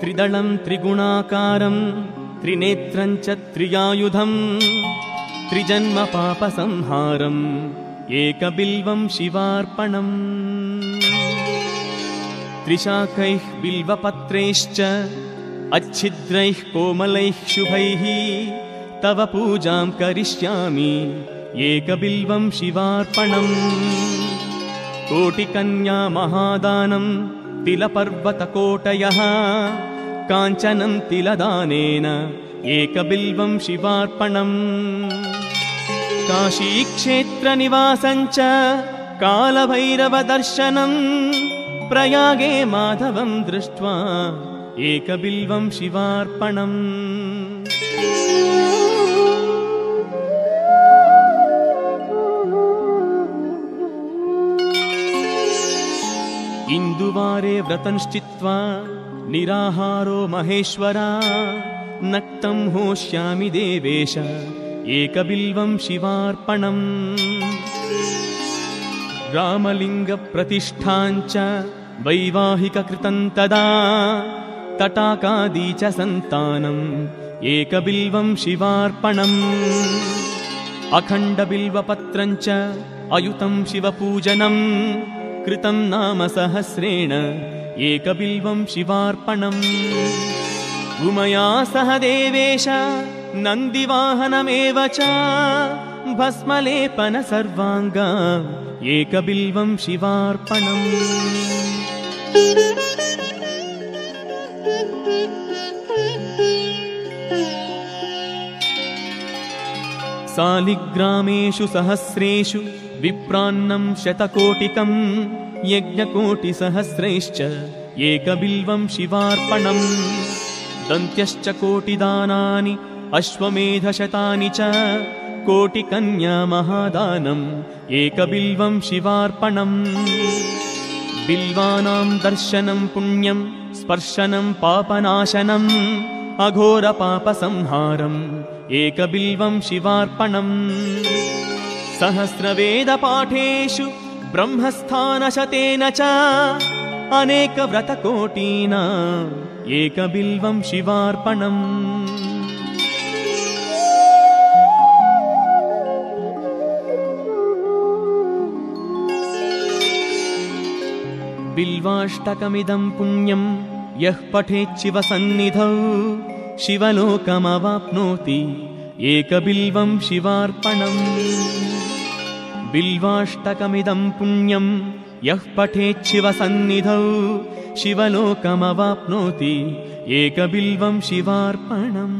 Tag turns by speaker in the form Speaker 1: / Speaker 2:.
Speaker 1: त्रिदलं त्रिगुणाकारं त्रिनेत्रं च त्रियायुधम् त्रिजन्मपापसंहारम् एकबिल्वं शिवार्पणम्। त्रिशाकैः बिल्वपत्रैश्च अच्छिद्रैः कोमलैः शुभैः तव पूजां करिष्यामि एकबिल्वं शिवार्पणम्। कोटिकन्या महादानं तिलपर्वतकोटयः काञ्चनं तिलदानेन एकबिल्वं शिवार्पणम्। काशीक्षेत्रनिवासञ्च कालभैरवदर्शनम् प्रयागे माधवं दृष्ट्वा एकबिल्वं शिवार्पणम्। इन्दुवारे व्रतंश्चित्वा निराहारो महेश्वरा नक्तं होष्यामि देवेश एकबिल्वं शिवार्पणम्। रामलिङ्गप्रतिष्ठाञ्च वैवाहिककृतं तदा तटाकादी च सन्तानम् एकबिल्वं शिवार्पणम्। अखण्डबिल्वपत्रञ्च अयुतं शिवपूजनम् कृतं नाम सहस्रेण एकबिल्वं शिवार्पणम् उमया सह देवेश नन्दिवाहनमेव च भस्मलेपन सर्वाङ्ग एकबिल्वं शिवार्पणम् सालिग्रामेषु सहस्रेषु विप्रान्नं शतकोटिकम् यज्ञकोटिसहस्रैश्च एकबिल्वं शिवार्पणम्। दन्त्यश्च कोटिदानानि अश्वमेधशतानि च कोटिकन्या महादानम् एकबिल्वं शिवार्पणम्। बिल्वानां दर्शनं पुण्यं स्पर्शनं पापनाशनम् अघोरपापसंहारम् एकबिल्वं शिवार्पणम्। सहस्रवेदपाठेषु ब्रह्मस्थानशतेन च अनेकव्रतकोटीना एकबिल्वं शिवार्पणम्। बिल्वाष्टकमिदं पुण्यं यः पठेच्छिवसन्निधौ शिवलोकमवाप्नोति एकबिल्वं शिवार्पणम् बिल्वाष्टकमिदं पुण्यं यः पठेच्छिवसन्निधौ शिवलोकमवाप्नोति एकबिल्वं शिवार्पणम्